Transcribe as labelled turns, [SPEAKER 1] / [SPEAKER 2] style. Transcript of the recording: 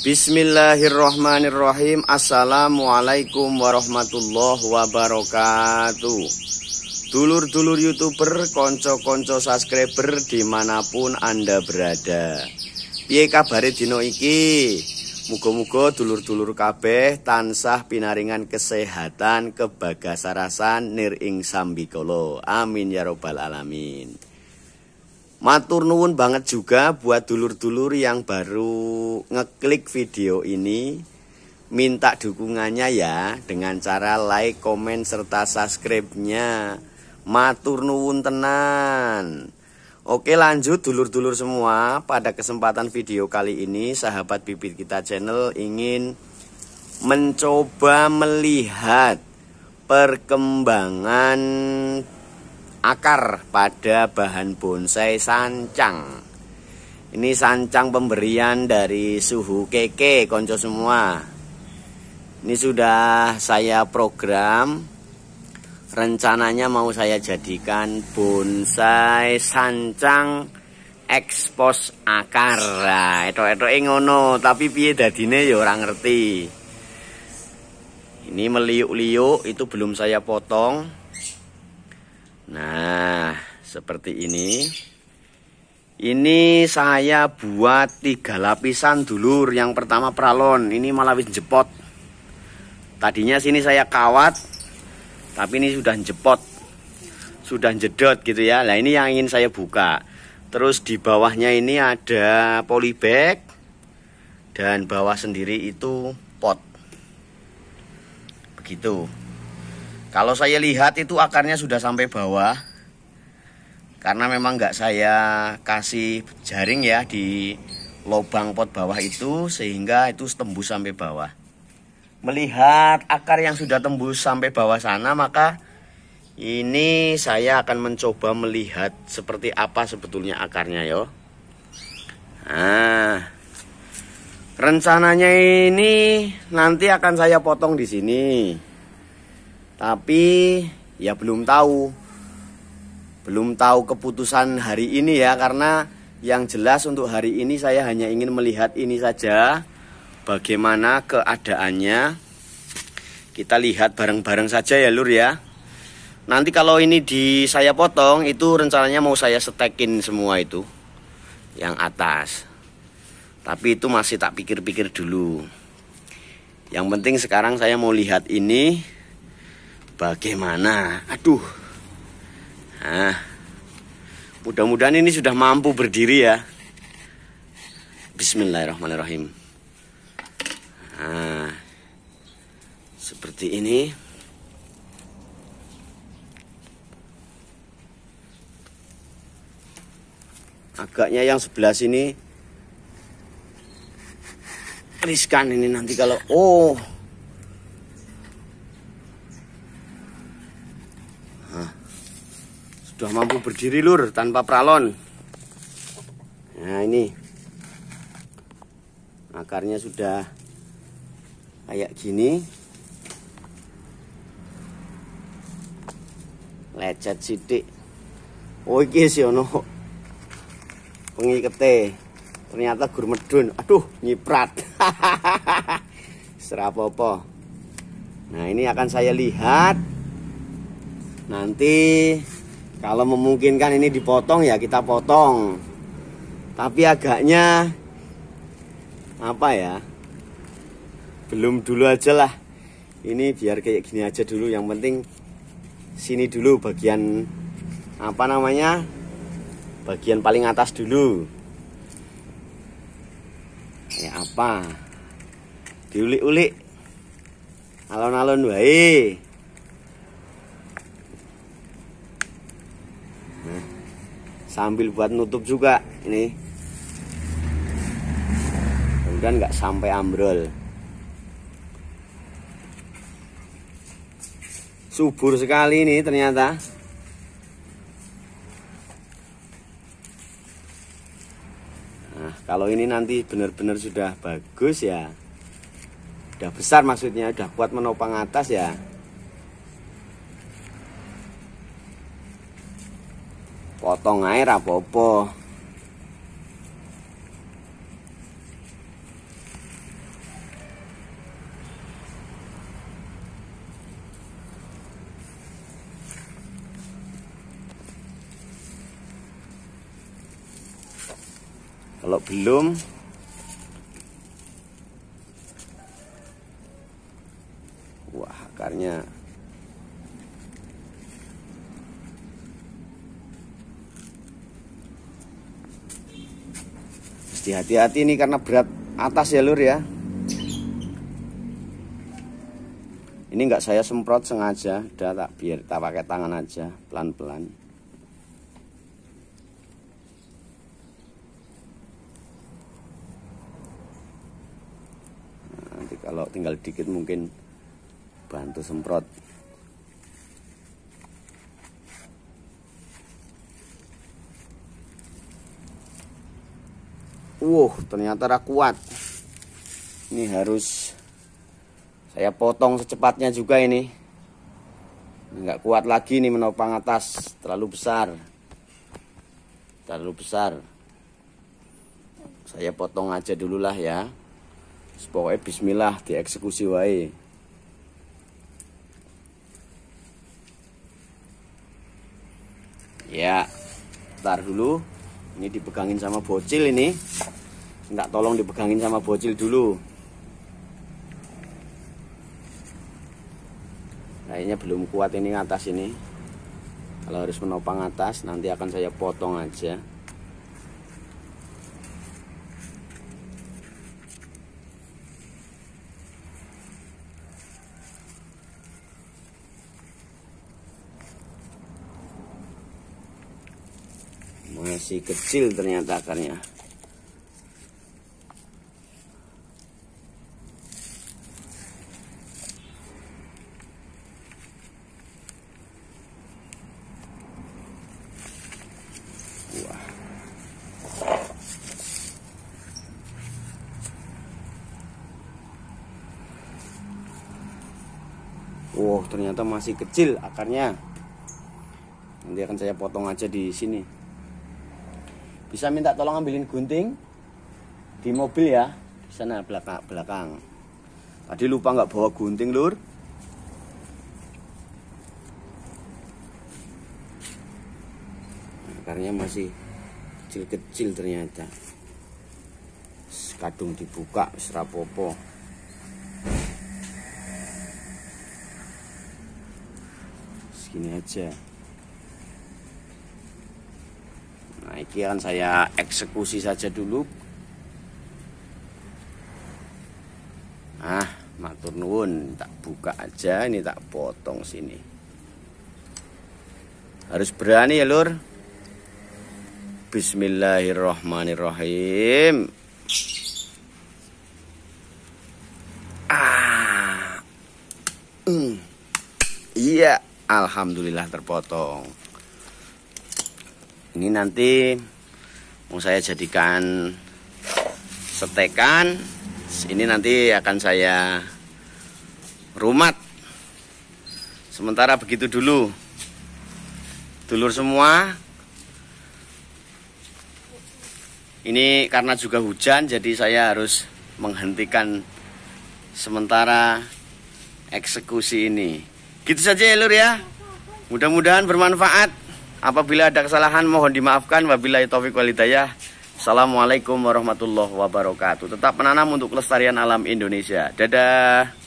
[SPEAKER 1] Bismillahirrahmanirrahim. Assalamualaikum warahmatullahi wabarakatuh. Dulur-dulur youtuber, konco-konco subscriber di mana pun anda berada. Piye kabare dino iki? Muga-muga dulur-dulur kabeh tansah pinaringan kesehatan kebagasarasan nir ing sambikolo amin ya robbal alamin Matur nuwun banget juga buat dulur-dulur yang baru ngeklik video ini. Minta dukungannya ya dengan cara like, komen, serta subscribe-nya. Matur nuwun tenan. Oke lanjut dulur-dulur semua. Pada kesempatan video kali ini sahabat bibit kita channel ingin mencoba melihat perkembangan akar pada bahan bonsai sancang. Ini sancang pemberian dari suhu keke konco semua. Ini sudah saya program. Rencananya mau saya jadikan bonsai sancang ekspos akar. Nah, itu itu ngono, tapi piye dadine ya orang ngerti. Ini meliuk-liuk itu belum saya potong Nah, seperti ini. Ini saya buat tiga lapisan dulur. Yang pertama pralon, ini malah wis jepot. Tadinya sini saya kawat, tapi ini sudah jepot. Sudah jedot gitu ya. Nah, ini yang ingin saya buka. Terus di bawahnya ini ada polybag dan bawah sendiri itu pot. Begitu. Kalau saya lihat itu akarnya sudah sampai bawah Karena memang nggak saya kasih jaring ya di lubang pot bawah itu Sehingga itu tembus sampai bawah Melihat akar yang sudah tembus sampai bawah sana Maka ini saya akan mencoba melihat seperti apa sebetulnya akarnya yo. Nah, rencananya ini nanti akan saya potong di sini. Tapi ya belum tahu. Belum tahu keputusan hari ini ya karena yang jelas untuk hari ini saya hanya ingin melihat ini saja bagaimana keadaannya. Kita lihat bareng-bareng saja ya Lur ya. Nanti kalau ini di saya potong itu rencananya mau saya setekin semua itu yang atas. Tapi itu masih tak pikir-pikir dulu. Yang penting sekarang saya mau lihat ini bagaimana? Aduh. Nah mudah-mudahan ini sudah mampu berdiri ya. Bismillahirrahmanirrahim. Nah seperti ini. Agaknya yang sebelah sini. Riskan ini nanti kalau oh Sudah mampu berdiri lur tanpa pralon. Nah ini akarnya sudah kayak gini. Lecet sidik. Oh iki sih ono pengikete. Ternyata gur medun. Aduh, nyiprat. Serapa apa. Nah, ini akan saya lihat nanti kalau memungkinkan ini dipotong ya kita potong. Tapi agaknya apa ya? Belum dulu aja lah. Ini biar kayak gini aja dulu. Yang penting sini dulu bagian apa namanya? Bagian paling atas dulu. Ya apa? Diulik-ulik. Alon-alon wae. Sambil buat nutup juga ini. Kemudian nggak sampai ambrol. Subur sekali ini ternyata. Nah kalau ini nanti benar-benar sudah bagus ya. Udah besar maksudnya udah kuat menopang atas ya potong air apa-apa kalau belum mesti hati-hati ini karena berat atas ya lur ya. Ini nggak saya semprot sengaja udah tak biar tak pakai tangan aja pelan-pelan. Nanti kalau tinggal dikit mungkin bantu semprot Wow, ternyata kuat. Ini harus saya potong secepatnya juga ini. Enggak kuat lagi nih menopang atas, terlalu besar. Terlalu besar. Saya potong aja dulu lah ya. Pokoknya bismillah dieksekusi wae. Ya, tar dulu. Ini dipegangin sama bocil ini. Enggak tolong dipegangin sama bocil dulu. Kayaknya belum kuat ini atas ini. Kalau harus menopang atas nanti akan saya potong aja. Masih kecil ternyata akarnya Wah. Wow, ternyata masih kecil akarnya. Nanti akan saya potong aja di sini bisa minta tolong ambilin gunting di mobil ya. Di sana belakang belakang. Tadi lupa nggak bawa gunting lur? Akarnya masih kecil-kecil ternyata. Kadung dibuka serapopo segini aja Akan saya eksekusi saja dulu. Nah, matur nuwun, tak buka aja, ini tak potong sini. Harus berani ya, Lur. Bismillahirrahmanirrahim. Ah. Mm. Iya, alhamdulillah terpotong ini nanti mau saya jadikan setekan. Ini nanti akan saya rumat. Sementara begitu dulu. Dulur semua. Ini karena juga hujan jadi saya harus menghentikan sementara eksekusi ini. Gitu saja ya lur ya. Mudah-mudahan bermanfaat Apabila ada kesalahan mohon dimaafkan. Wabillahi taufiq walhidayah. Assalamualaikum warahmatullahi wabarakatuh. Tetap menanam untuk kelestarian alam Indonesia. Dadah.